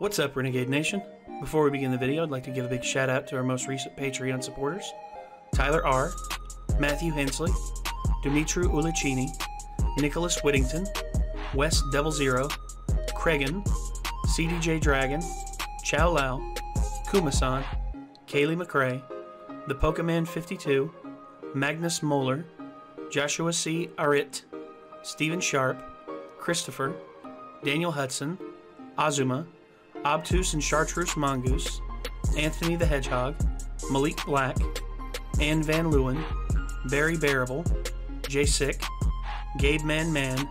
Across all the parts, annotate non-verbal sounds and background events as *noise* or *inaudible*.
What's up, Renegade Nation? Before we begin the video, I'd like to give a big shout out to our most recent Patreon supporters Tyler R., Matthew Hensley, Dimitru Ulicini, Nicholas Whittington, Wes Devil Zero, Cregan, CDJ Dragon, Chow Lao, Kumasan, Kaylee McRae, The Pokemon 52, Magnus Moeller, Joshua C. Arit, Stephen Sharp, Christopher, Daniel Hudson, Azuma, Obtuse and Chartreuse Mongoose, Anthony the Hedgehog, Malik Black, Ann Van Leeuwen, Barry Bearable, Jay Sick, Gabe Man Man,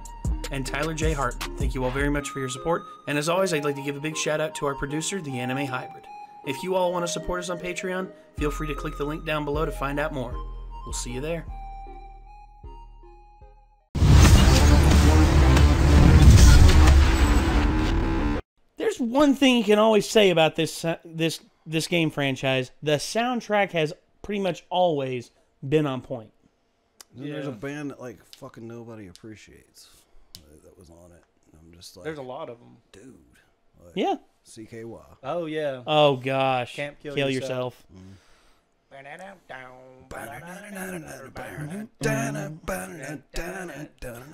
and Tyler J. Hart. Thank you all very much for your support. And as always, I'd like to give a big shout out to our producer, The Anime Hybrid. If you all want to support us on Patreon, feel free to click the link down below to find out more. We'll see you there. There's one thing you can always say about this uh, this this game franchise: the soundtrack has pretty much always been on point. Then There's a band that like fucking nobody appreciates that was on it. I'm just like, There's a lot of them. dude. Like, Yeah. CKY. Oh yeah. Oh gosh. Can't kill yourself.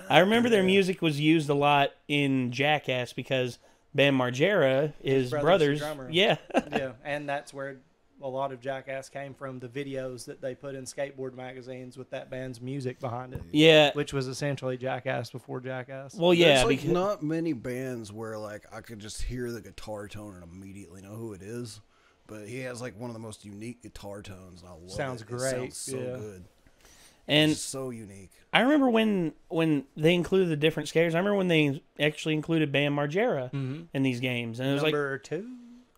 I remember their music was used a lot in Jackass because Bam Margera is brother's brothers. drummer. Yeah. *laughs* yeah, and that's where a lot of Jackass came from. The videos that they put in skateboard magazines with that band's music behind it, yeah. which was essentially Jackass before Jackass. Well, yeah, There's like because not many bands where like I could just hear the guitar tone and immediately know who it is. But he has like one of the most unique guitar tones, and I love Sounds it. great, It sounds so yeah. good. And It's so unique. I remember when when they included the different skaters. I remember when they actually included Bam Margera Mhm. in these games, and it was like two.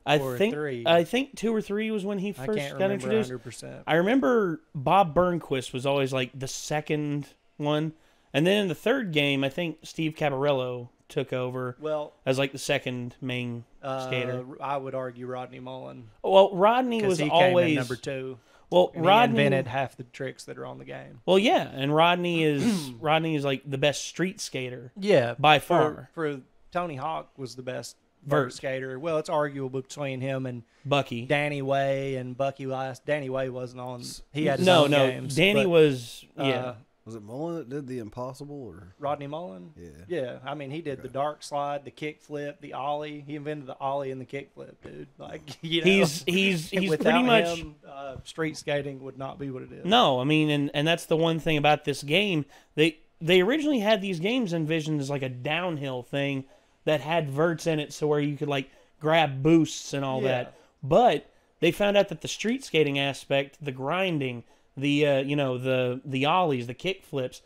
I or think three. I think two or three was when he first got introduced. 100. percent I remember Bob Burnquist was always like the second one, and then in the third game, I think Steve Caballero took over Well, as like the second main uh, skater. I would argue Rodney Mullen Well, Rodney was he always came in number two. Well. And Rodney invented half the tricks that are on the game. Well, yeah, and Rodney *clears throat* is Rodney is like the best street skater Yeah, by far. for Tony Hawk was the best Vert. skater. Well, it's arguable between him and Bucky. Danny Way and Bucky Lasek. Danny Way wasn't on. He had his no, no, games, Danny but, was uh, yeah. Was it Mullen that did the Impossible or? Rodney Mullen. Yeah. Yeah, I mean, he did the dark slide, the kick flip, the ollie. He invented the ollie and the kick flip, dude. Like, *laughs* you know, he's he's *laughs* he's without pretty much him, uh, street skating would not be what it is. No, I mean, and and that's the one thing about this game. They they originally had these games envisioned as like a downhill thing that had verts in it, so where you could like grab boosts and all Yeah. that. But they found out that the street skating aspect, the grinding, the uh, you know the the ollies, the kick flips,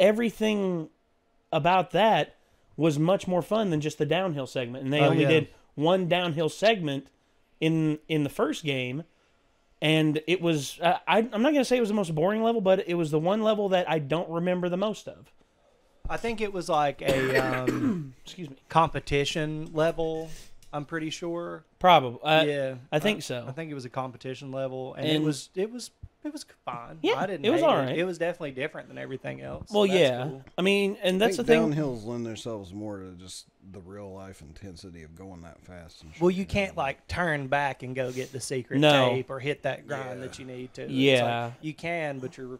everything about that was much more fun than just the downhill segment. And they Oh, only yeah. did one downhill segment in in the first game and it was uh, I, i'm not going to say it was the most boring level but it was the one level that i don't remember the most of I think it was like a um, *coughs* excuse me competition level. I'm pretty sure. probably uh, yeah, i think I so I think it was a competition level, and, it was it was it was fine. Yeah, I didn't. it was alright. It was definitely different than everything else. well that's yeah cool. i mean and that's I the thing downhills lend themselves more to just the real life intensity of going that fast. And Well, you can't like turn back and go get the secret No. tape or hit that grind Yeah. that you need to. It's Yeah. like, you can, but you're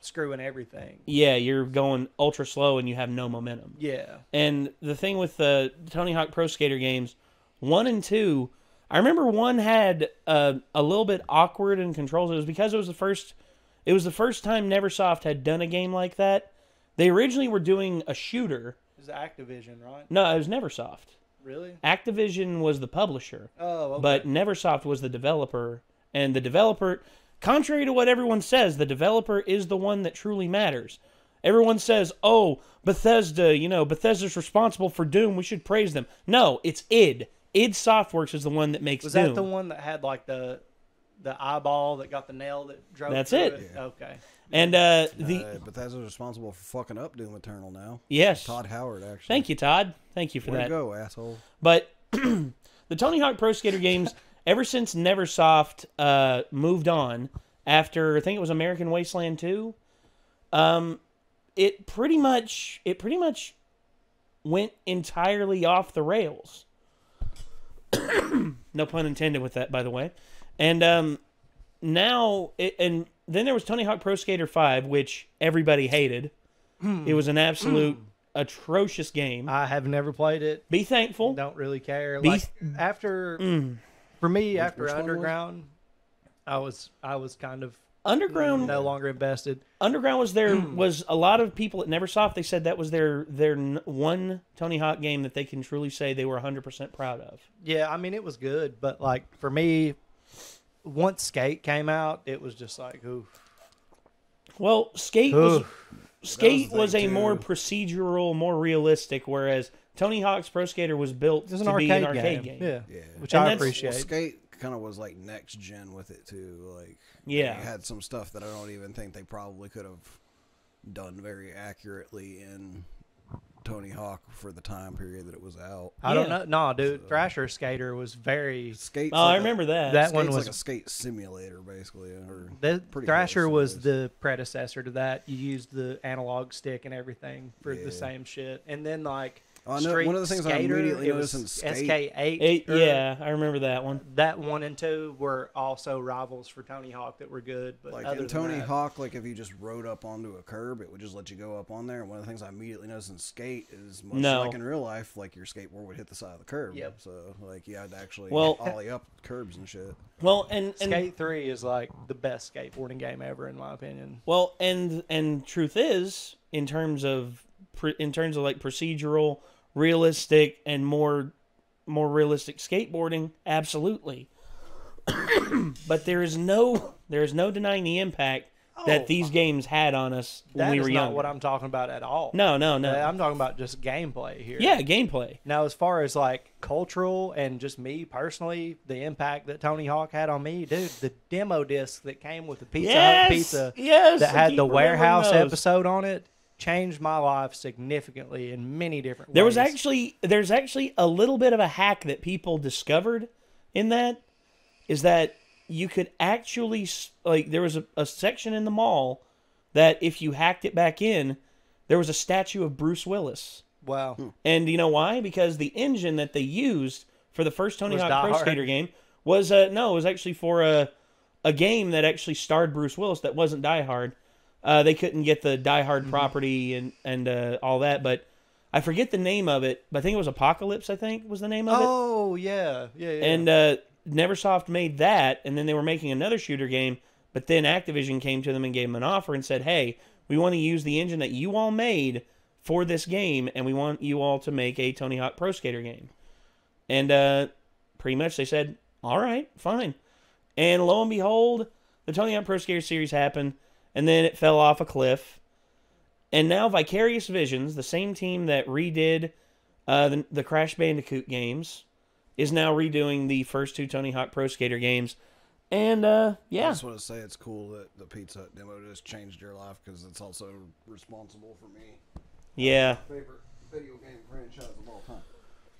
screwing everything. yeah you're going ultra slow and you have no momentum Yeah, and the thing with the tony hawk pro skater games one and two i remember one had a, a little bit awkward in controls. It was because it was the first it was the first time neversoft had done a game like that. They originally were doing a shooter. It was Activision, right? no it was neversoft. Really? activision was the publisher Oh, okay. but neversoft was the developer. And the developer contrary to what everyone says the developer is the one that truly matters. Everyone says oh bethesda you know bethesda's responsible for doom. We should praise them. No it's id id softworks is the one that makes was doom that the one that had like the the eyeball that got the nail that drove? That's through it. Okay. and uh the Uh, Bethesda's responsible for fucking up Doom Eternal now. yes Todd Howard, actually. thank you todd thank you for Way to that go, asshole. But *clears throat* the Tony Hawk Pro Skater games, *laughs* ever since NeverSoft uh, moved on after I think it was American Wasteland 2, um, it pretty much it pretty much went entirely off the rails. *coughs* no pun intended with that, by the way. And um, now, it, and then there was Tony Hawk Pro Skater 5, which everybody hated. It was an absolute atrocious game. I have never played it. Be thankful. Don't really care. Be- Like after, Mm. for me, after which one was? Underground, I was I was kind of Underground no longer invested. Underground was there Hmm. was a lot of people at Neversoft. They said that was their their n- one Tony Hawk game that they can truly say they were 100% proud of. Yeah, I mean it was good, but like for me, once Skate came out, it was just like, ooh, Well, Skate was Ugh. Skate the was, thing, a more too. procedural, more realistic, whereas Tony Hawk's Pro Skater was built it was an to arcade, be an arcade game. game. Yeah, Yeah. which And I that's- Well, appreciate. skate kind of was like next gen with it too. Like, Yeah. they had some stuff that I don't even think they probably could have done very accurately in Tony Hawk for the time period that it was out. I don't know. No, dude, Thrasher Skater was very. Skate. Oh, I remember that. That one was- like a skate simulator, basically. Or The pretty Thrasher was the predecessor to that. You used the analog stick and everything for Yeah. the same shit, and then like Oh, I Street one of the things I immediately noticed was in Skate- SK8. Eight, or- yeah, I remember that one. that one and two were also rivals for Tony Hawk that were good. But Like other in Tony that- Hawk, like if you just rode up onto a curb, it would just let you go up on there. And one of the things I immediately noticed in skate is much No. like in real life, like your skateboard would hit the side of the curb. Yep. So like you had to actually Well- *laughs* ollie up curbs and shit. Well, and, and Skate Three is like the best skateboarding game ever, in my opinion. Well, and and truth is, in terms of in terms of like procedural, realistic, and more more realistic skateboarding, absolutely. *clears throat* but there is no there is no denying the impact that Oh. these games had on us when That we is were not young. what I'm talking about at all. no, no, no. Uh, I'm talking about just gameplay here. yeah, gameplay. Now, as far as like cultural and just me personally, the impact that Tony Hawk had on me, dude, the demo disc that came with the Pizza Yes, Hut pizza yes, that had the warehouse episode on it changed my life significantly in many different There ways. There was actually there's actually a little bit of a hack that people discovered in that is that you could actually like there was a, a section in the mall that if you hacked it back in there was a statue of Bruce Willis. wow. And you know why? Because the engine that they used for the first Tony Was Hawk Pro Hard. Skater game was uh no, it was actually for a a game that actually starred Bruce Willis that wasn't Die Hard. Uh, they couldn't get the Die Hard Mm-hmm. property and and uh, all that, but I forget the name of it. But I think it was Apocalypse. I think was the name of it. Oh yeah, yeah, yeah. And uh, Neversoft made that, and then they were making another shooter game. But then Activision came to them and gave them an offer and said, "Hey, we want to use the engine that you all made for this game, and we want you all to make a Tony Hawk Pro Skater game." And uh, pretty much they said, "All right, fine." And lo and behold, the Tony Hawk Pro Skater series happened, and then it fell off a cliff. And now Vicarious Visions, the same team that redid uh, the, the Crash Bandicoot games, is now redoing the first two Tony Hawk Pro Skater games. And uh, I just want to say it's cool that the Pizza Hut demo just changed your life because it's also responsible for me. yeah, Favorite video game franchise of all time.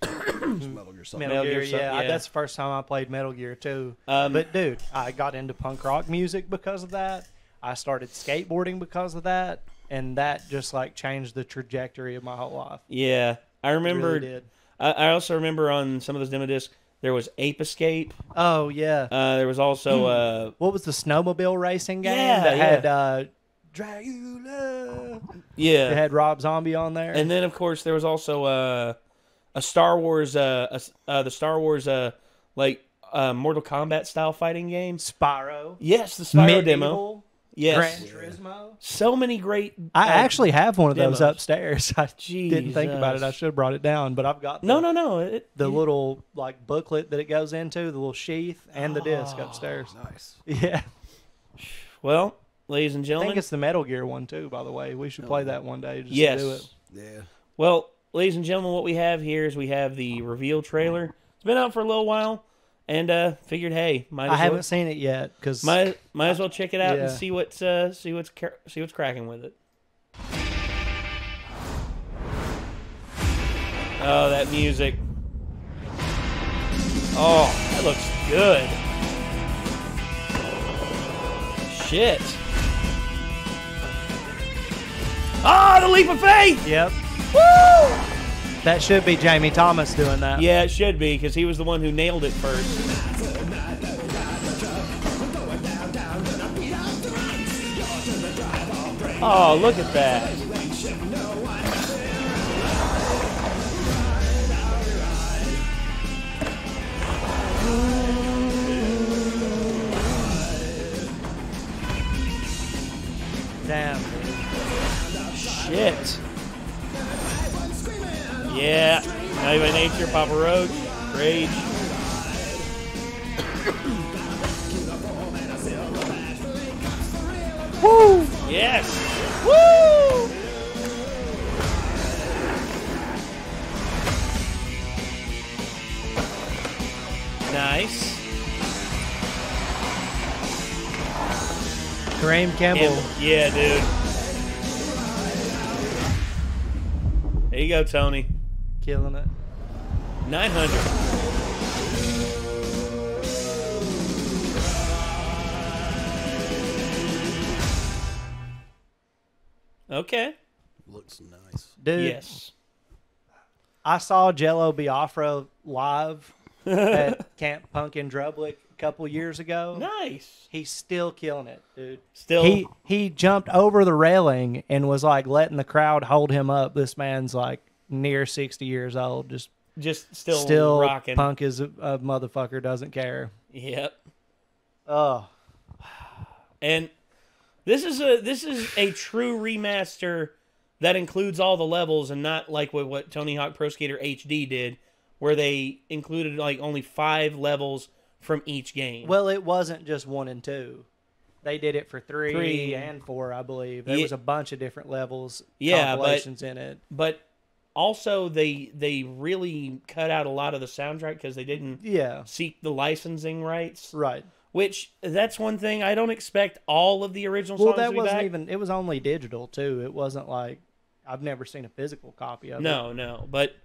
*coughs* Metal Gear Metal, Metal Gear, Gear Sol- yeah, I- yeah. that's the first time I played Metal Gear too. Um, but dude, I got into punk rock music because of that. I started skateboarding because of that, and that just like changed the trajectory of my whole life. yeah. I remember. really did. I, I also remember on some of those demo discs there was Ape Escape. Oh yeah. Uh, there was also uh, what was the snowmobile racing game Yeah, that yeah. had uh, Dracula? yeah, It had Rob Zombie on there. and then of course there was also uh, a Star Wars, uh, a uh, the Star Wars, uh, like uh, Mortal Kombat style fighting games. Spyro. Yes, the Spyro demo. Medieval, Yes, Gran Turismo. so many great. I uh, actually have one of those upstairs. *laughs* I didn't think about it. I should have brought it down, but I've got the, No, no, no. It, the it- little like booklet that it goes into, the little sheath, and the disc Oh. upstairs. Nice. *laughs* Yeah, Well, ladies and gentlemen, I gentlemen. think it's the Metal Gear one too. By the way, we should play that one day. Just yes. to do it. Yeah. Well, ladies and gentlemen, what we have here is we have the reveal trailer. It's been out for a little while, and uh, figured, hey, might as I well, haven't seen it yet because might, might as well check it out and see what's uh, see what's see what's cracking with it. Oh, that music! Oh, that looks good. Shit! Ah, the leap of faith! Yep. Woo! That should be Jamie Thomas doing that. Yeah, it should be because he was the one who nailed it first. Oh, look at that. Damn. Shit. Yeah. Naughty by Nature, Papa Roach, Rage. Woo! Yes! Woo! Nice. Kareem Campbell. Campbell. Yeah, dude. There you go, Tony. Killing it. 900. Okay. Looks nice. Dude, Yes. I saw Jello Biafra live *laughs* at Camp Punk in Drublic a couple years ago. Nice. He's still killing it, dude. Still. He he jumped over the railing and was like letting the crowd hold him up. This man's like near sixty years old, just just still, still rocking. punk as a, a motherfucker doesn't care. Yep. Oh, And this is a this is a true remaster that includes all the levels and not like what, what Tony Hawk Pro Skater HD did, where they included like only five levels from each game. well, it wasn't just one and two. They did it for three, Three. and four, I believe. There Ye- was a bunch of different levels, Yeah, but- in it. but also they they really cut out a lot of the soundtrack because they didn't Yeah, seek the licensing rights. right. Which that's one thing I don't expect all of the original Well, songs that wasn't back. even. It was only digital too. It wasn't like I've never seen a physical copy of it. No, no, but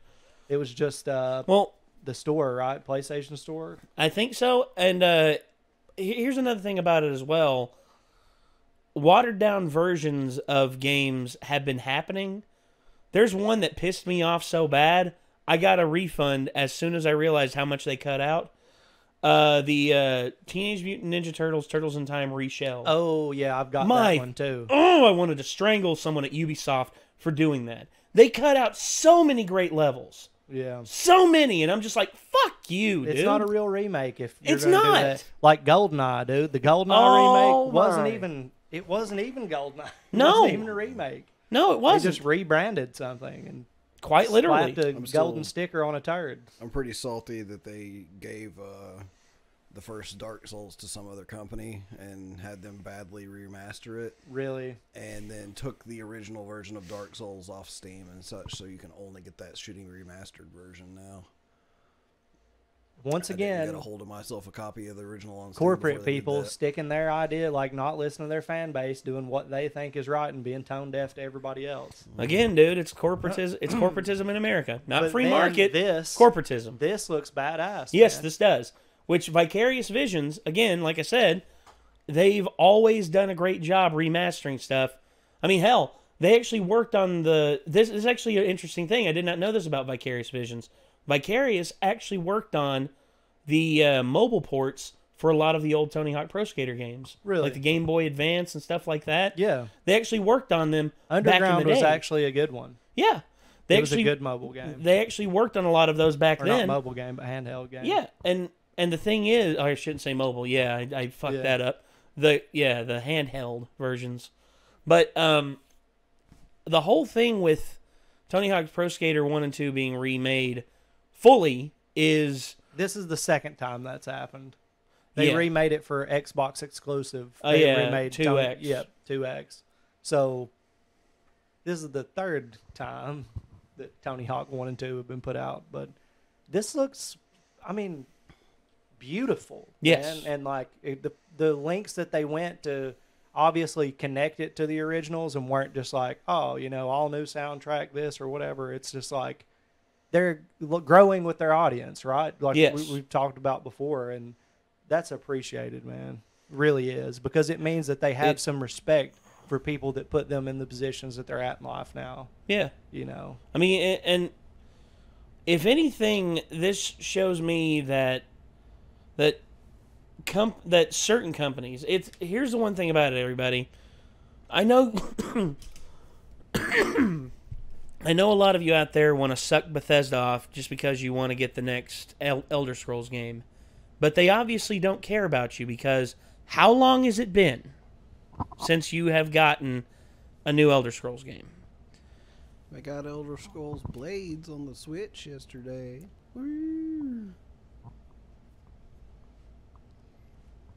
it was just uh, well, the store, right? PlayStation Store. I think so. And uh, here's another thing about it as well. Watered down versions of games have been happening. There's one that pissed me off so bad. I got a refund as soon as I realized how much they cut out. Uh, the uh, Teenage Mutant Ninja Turtles Turtles in Time reshell. Oh yeah, I've got My- that one too. oh, I wanted to strangle someone at Ubisoft for doing that. They cut out so many great levels. Yeah. So many, and I'm just like, fuck you, dude. It's not a real remake if you're It's not. that. Like Goldeneye, dude. The Goldeneye Oh, remake wasn't my. even. It wasn't even Goldeneye. *laughs* It No. wasn't even a remake. No, it wasn't. They just rebranded something and Quite literally. slapped a I'm still- golden sticker on a turd. I'm pretty salty that they gave uh, the first Dark Souls to some other company and had them badly remaster it, Really. and then took the original version of Dark Souls off Steam and such, so you can only get that shitty remastered version now. Once I didn't again, get a hold of myself a copy of the original on corporate before they did people sticking their idea, like not listening to their fan base, doing what they think is right, and being tone deaf to everybody else. Again, dude, it's corporatism. It's *clears throat* corporatism in America, not But free market. This corporatism. This looks badass. Yes, man. this does. Which Vicarious Visions, again, like I said, they've always done a great job remastering stuff. I mean, hell, they actually worked on the. This is actually an interesting thing. I did not know this about Vicarious Visions. Vicarious actually worked on the uh, mobile ports for a lot of the old Tony Hawk Pro Skater games, Really? like the Game Boy Advance and stuff like that. Yeah. They actually worked on them back Underground the was actually a good one. yeah, they it was actually a good mobile game. they actually worked on a lot of those back or then. not mobile game, but handheld game. Yeah, and and the thing is, I shouldn't say mobile. Yeah, I, I fucked Yeah. that up. The yeah, the handheld versions, but um, the whole thing with Tony Hawk's Pro Skater One and Two being remade fully is This is the second time that's happened. They Yeah. remade it for Xbox exclusive. Oh, They yeah, remade 2X. Yep, two X. So this is the third time that Tony Hawk One and Two have been put out, but this looks, I mean, beautiful. Yes. man. and like it, the the links that they went to obviously connect it to the originals and weren't just like, oh, you know, all new soundtrack, this or whatever. It's just like they're growing with their audience, right? Like Yes. we, we've talked about before, and that's appreciated, man. Really is because it means that they have It- some respect for people that put them in the positions that they're at in life now. yeah. You know, I mean, a- and if anything, this shows me that that comp- that certain companies. It's here's the one thing about it, everybody. I know. I know a lot of you out there want to suck Bethesda off just because you want to get the next El- Elder Scrolls game, but they obviously don't care about you because how long has it been since you have gotten a new Elder Scrolls game? I got Elder Scrolls Blades on the Switch yesterday. Woo.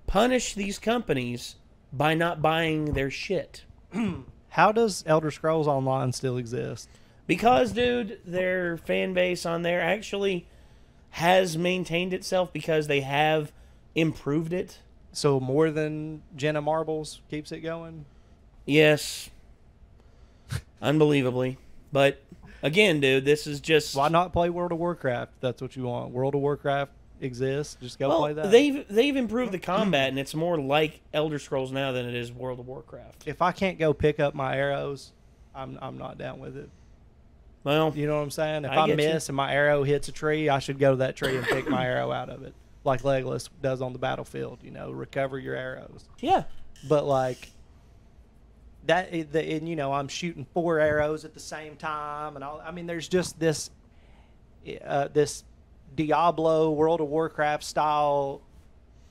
Punish these companies by not buying their shit. *clears throat* How does Elder Scrolls Online still exist? Because, dude, their fan base on there actually has maintained itself because they have improved it. So more than Jenna Marbles keeps it going. Yes. *laughs* Unbelievably. But again, dude, this is just Why not play World of Warcraft? That's what you want. World of Warcraft exists. Just go well, play that. they've they've improved the combat and it's more like Elder Scrolls now than it is World of Warcraft. if I can't go pick up my arrows, I'm I'm not down with it. Well, You know what I'm saying? If I I, get you. miss and my arrow hits a tree, I should go to that tree and pick my arrow out of it, like Legolas does on the battlefield. You know, recover your arrows. yeah. But like that, the, and you know, I'm shooting four arrows at the same time, and all. I mean, there's just this, uh, this Diablo World of Warcraft style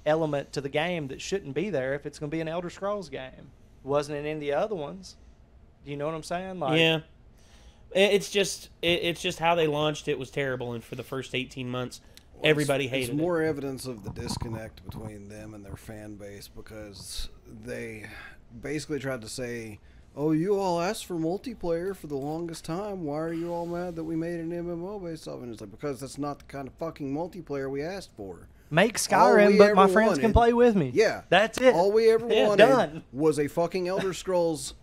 element to the game that shouldn't be there if it's going to be an Elder Scrolls game. Wasn't in any of the other ones. Do you know what I'm saying? Like, yeah. It- It's just it, it's just how they launched it was terrible and for the first 18 months everybody it's, hated It's it. more evidence of the disconnect between them and their fan base because they basically tried to say, "Oh, you all asked for multiplayer for the longest time. Why are you all mad that we made an MMO based off?" And it's like because that's not the kind of fucking multiplayer we asked for. Make Skyrim, but my ever friends can play with me. Yeah, That's it. All we ever *laughs* Yeah, wanted done. was a fucking Elder Scrolls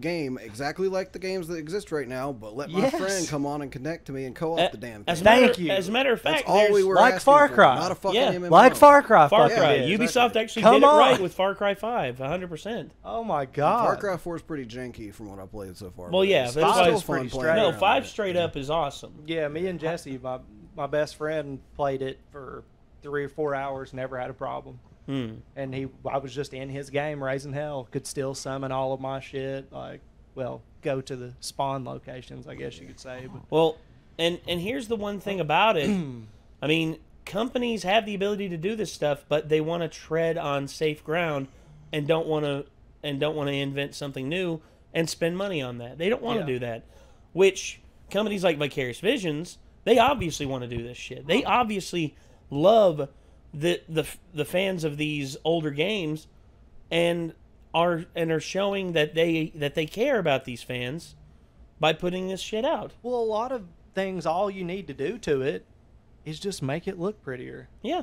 game, exactly like the games that exist right now. But let my Yes. friend come on and connect to me and co-op A- the damn thing. as, thing. matter, Thank you. as a matter of fact, That's all we were Like asking Far for, Cry. not a fucking Yeah. MMO. Like Far Cry. Far fucking Cry. did. Ubisoft actually Come did it right with Far Cry 5, 100%. Oh my god. Far Cry 4 is pretty janky from what I played so far. Well, yeah, it's that's why still it's fun pretty playing straight. No, 5 with it. straight up is awesome. Yeah, me and Jesse, my my best friend, played it for three or four hours, never had a problem. Hmm. And he, I was just in his game, raising hell. Could still summon all of my shit. Like, well, go to the spawn locations, I guess you could say. But Well, and and here's the one thing about it. *clears throat* I mean, companies have the ability to do this stuff, but they want to tread on safe ground and don't want to and don't want to invent something new and spend money on that. They don't want to Yeah. do that. Which companies like Vicarious Visions, they obviously want to do this shit. They obviously love the the the fans of these older games and are and are showing that they that they care about these fans by putting this shit out. well, a lot of things, all you need to do to it is just make it look prettier. Yeah.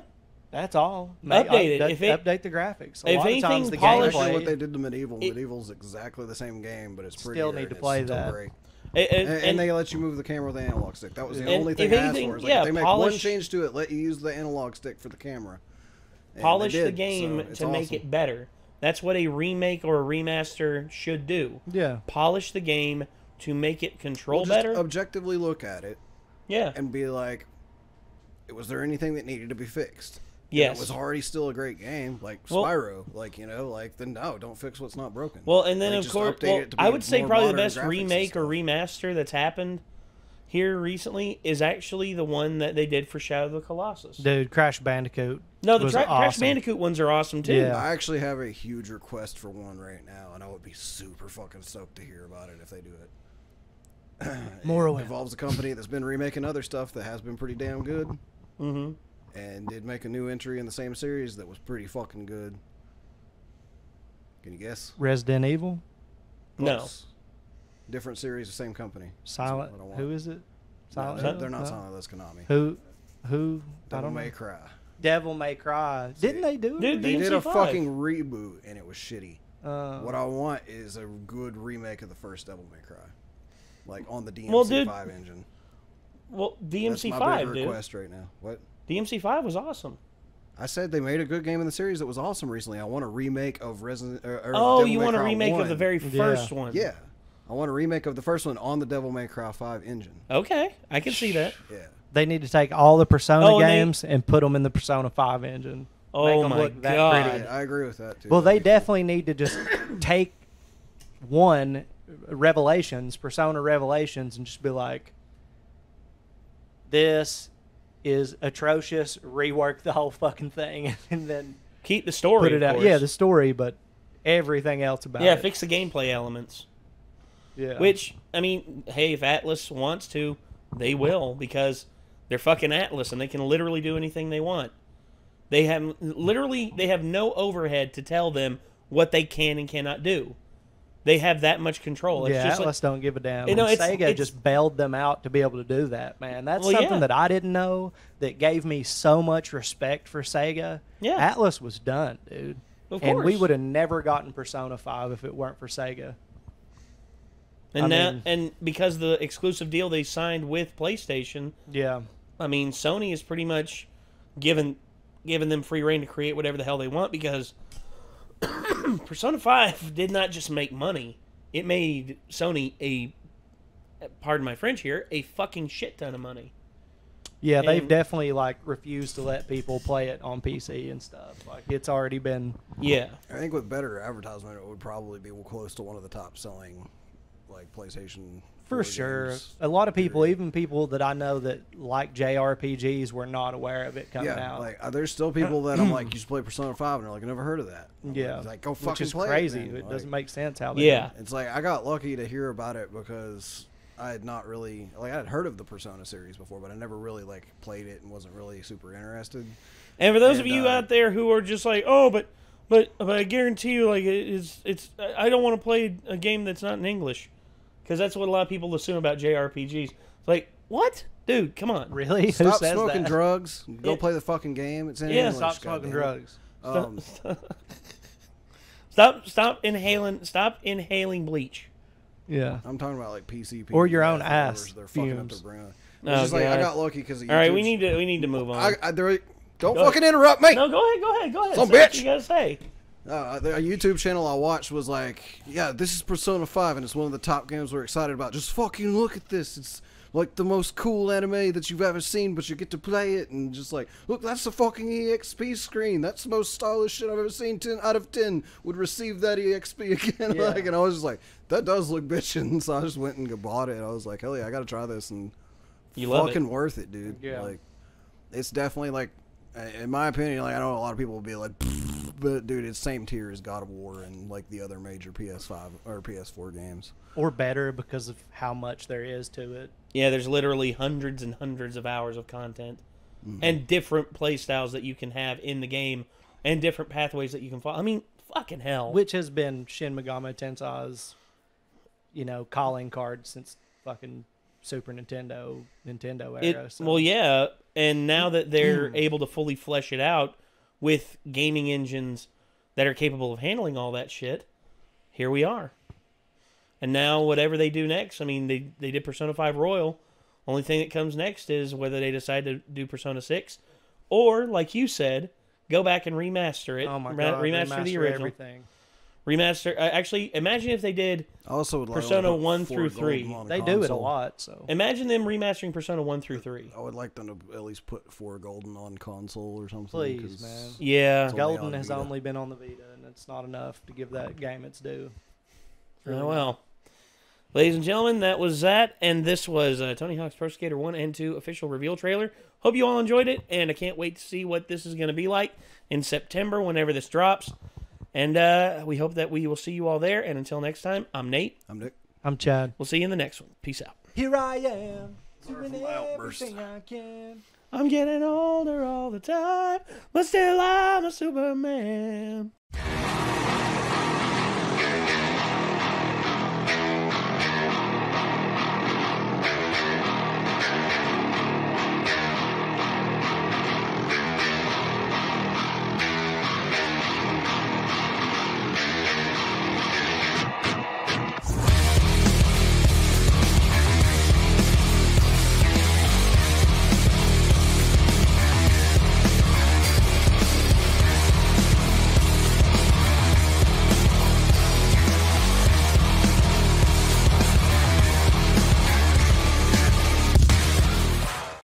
That's all. Make, Update it. update- If it- update the graphics. A if lot of times anything, the polish- Especially gameplay what they did to Medieval. It- Medieval's exactly the same game, but it's prettier. Still need to it's play still that. great. And, and- And, and they let you move the camera with the analog stick. That was the only thing I asked for. Like, yeah, they make one change to it, let you use the analog stick for the camera. Polish the game so to make it better. That's what a remake or a remaster should do. Yeah. Polish the game to make it control Well, just better. objectively look at it yeah. and be like, was there anything that needed to be fixed? And Yes. It was already still a great game, like Well- Spyro. Like you know, like then no, don't fix what's not broken. Well, and then Like, of course, well, I would say probably the best remake or remaster that's happened here recently is actually the one that they did for Shadow of the Colossus. Dude, Crash Bandicoot. no, the was Tra- Crash. Bandicoot ones are awesome too. Yeah. I actually have a huge request for one right now, and I would be super fucking stoked to hear about it if they do it. it Morrowind. involves a company that's been remaking other stuff that has been pretty damn good, Mm-hmm. And did make a new entry in the same series that was pretty fucking good. Can you guess? Resident Evil. No. Different series, the same company. Silent. what Who is it? Silent. they're, they're not No? Silent. That's Konami. Who? Who? I Devil don't know. May Cry. Devil May Cry. Didn't they do it? Dude, They did a DMC5. fucking reboot, and it was shitty. Uh, What I want is a good remake of the first Devil May Cry, like on the Well, dude, DMC5 engine. Well, That's DMC my five, big dude. request right now. What? DMC five was awesome. I said they made a good game in the series that was awesome recently. I want a remake of Resident. Or, or Oh, Devil you May want a Cry remake of the very Yeah. first one? Yeah, I want a remake of the first one on the Devil May Cry 5 engine. Okay, I can see that. Yeah, They need to take all the Persona Oh, and they- games and put them in the Persona 5 engine. Oh Make 'em my look that god! pretty. I agree with that too. Well, they definitely need to just *coughs* take one Revelations, Persona Revelations, and just be like, "This is atrocious. Rework the whole fucking thing, *laughs* and then Keep the story. put it out." course. Yeah, the story, but everything else about yeah, it. fix the gameplay elements. yeah. Which I mean, hey, if Atlus wants to, they will because they're fucking Atlus and they can literally do anything they want. They have literally they have no overhead to tell them what they can and cannot do. They have that much control. It's yeah, just like- Atlus don't give a damn. You know, it's- Sega it's- just bailed them out to be able to do that, man. That's Well, something yeah. that I didn't know that gave me so much respect for Sega. Yeah. Atlus was done, dude. Of and we would have never gotten Persona 5 if it weren't for Sega. and I now mean- and because the exclusive deal they signed with PlayStation, Yeah. I mean, Sony is pretty much given given them free reign to create whatever the hell they want because *coughs* Persona 5 did not just make money. It made Sony a pardon my French here, a fucking shit ton of money. Yeah, they've definitely like refused to let people play it on PC and stuff. Like it's already been Yeah. I think with better advertisement, it would probably be close to one of the top selling, like PlayStation. For sure. games. A lot of people, even people that I know that like JRPGs, were not aware of it coming Yeah, out. like there's still people that I'm like, *clears throat* you should play Persona Five, and they're like, I never heard of that. I'm yeah, like, like go fucking which is play crazy. It, It, then. doesn't make sense how they Yeah. It's like I got lucky to hear about it because I had not really like I had heard of the Persona series before, but I never really like played it and wasn't really super interested. And for those of you uh, out there who are just like, "Oh, but but but I guarantee you like it's it's I don't want to play a game that's not in English." Cuz that's what a lot of people assume about JRPGs. It's like, "What? Dude, come on." really. Who Stop says smoking that? drugs. Go Yeah. play the fucking game. It's in Yeah, English. Stop smoking goddammit. drugs. Um, Stop stop inhaling stop inhaling bleach. Yeah. I'm talking about like PC Or your own ass lovers that are fucking up fumes. their brain. It's Oh, just like I got lucky because All right, we need to we need to move on. I, I, there, don't Go fucking interrupt me. no, go ahead, go ahead, go ahead. Son Say what bitch. You gotta say. Uh, a YouTube channel I watched was like, yeah, this is Persona 5, and it's one of the top games we're excited about. Just fucking look at this. It's like the most cool anime that you've ever seen, but you get to play it, and just like, look, that's the fucking EXP screen. That's the most stylish shit I've ever seen. 10 out of 10 would receive that EXP *laughs* again. Yeah. like, and I was just like, that does look bitchin'. *laughs* So I just went and bought it. I was like, hell yeah, I gotta try this, and You love fucking it. worth it, dude. Yeah. Like, it's definitely like, in my opinion, like I know a lot of people will be like, but dude, it's same tier as God of War and like the other major PS5 or PS4 games. Or better because of how much there is to it. Yeah, there's literally hundreds and hundreds of hours of content Mm-hmm. and different play styles that you can have in the game and different pathways that you can follow. I mean, fucking hell. Which has been Shin Megami Tensei's, you know, calling card since fucking Super Nintendo, Nintendo It, era. so. Well, yeah, and now that they're *clears throat* able to fully flesh it out with gaming engines that are capable of handling all that shit, here we are. And now, whatever they do next, I mean, they they did Persona Five Royal. Only thing that comes next is whether they decide to do Persona Six, or like you said, go back and remaster it. Oh my god! remaster, the original. Everything. Remaster. Uh, actually, imagine if they did. Also would like Persona to put 1 through 3. on a They do it a lot. So Imagine them remastering Persona One through Three. I would like them to at least put four golden on console or something. Please, 'cause man. Yeah. Golden has only been on the Vita, and it's not enough to give that game its due. Oh, well. Ladies and gentlemen, that was that, and this was uh, Tony Hawk's Pro Skater 1 and 2 official reveal trailer. Hope you all enjoyed it, and I can't wait to see what this is going to be like in September whenever this drops. And uh, we hope that we will see you all there, and until next time, I'm Nate. I'm Nick. I'm Chad. We'll see you in the next one. Peace out. Here I am, doing everything I can. I'm getting older all the time, but still I'm a Superman.